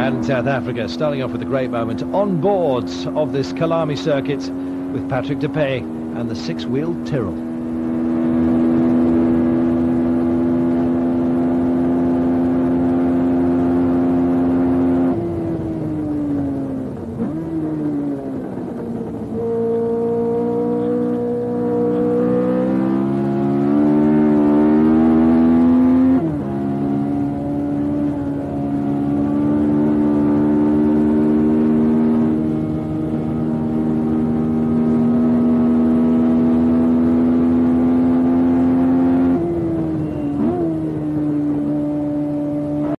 And South Africa starting off with a great moment on board of this Kyalami circuit with Patrick Depailler and the six-wheeled Tyrrell.